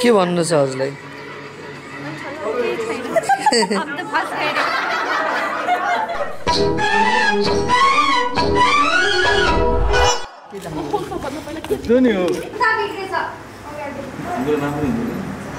के भन्नु छ हजुरलाई? त्यो नि हो।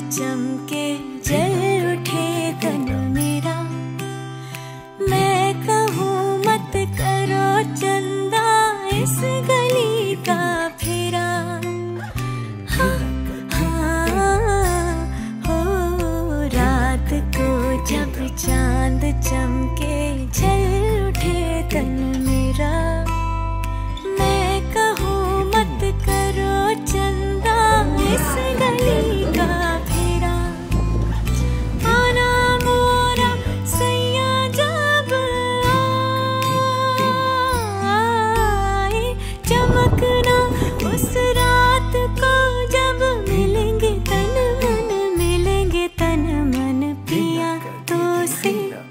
चमके जल see.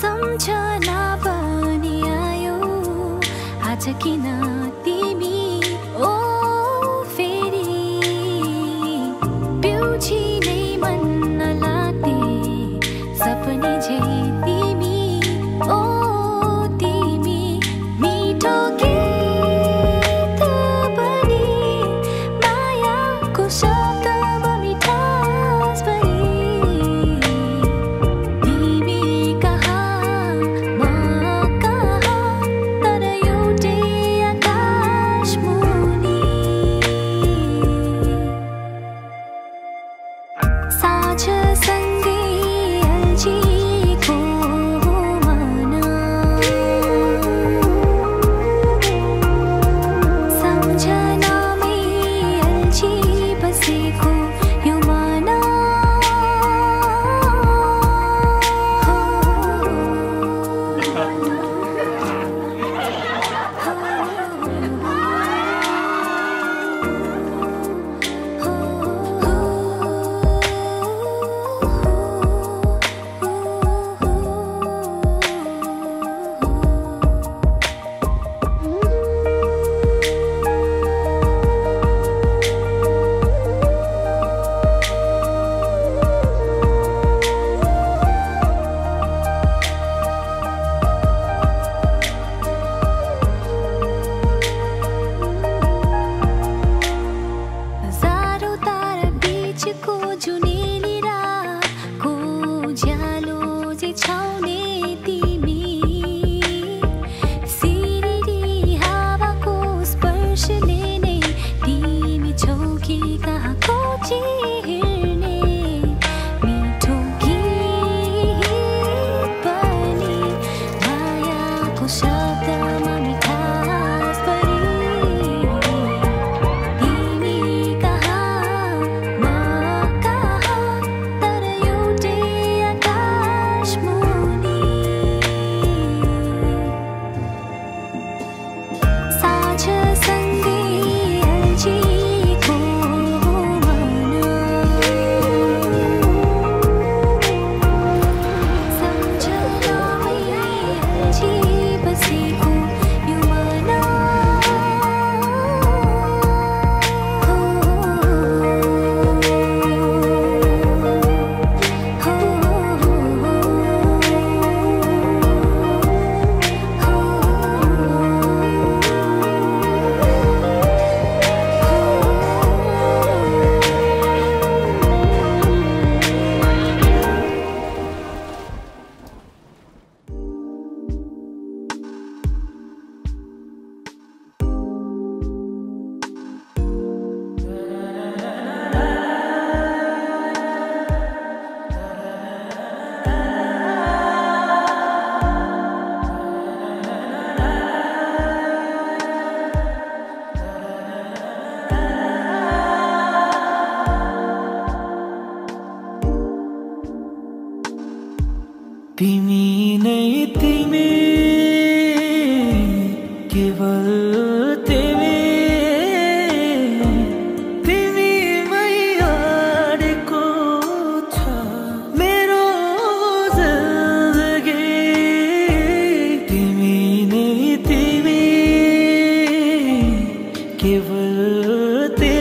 सम्झना पनि आयो आज किन 记忆自得。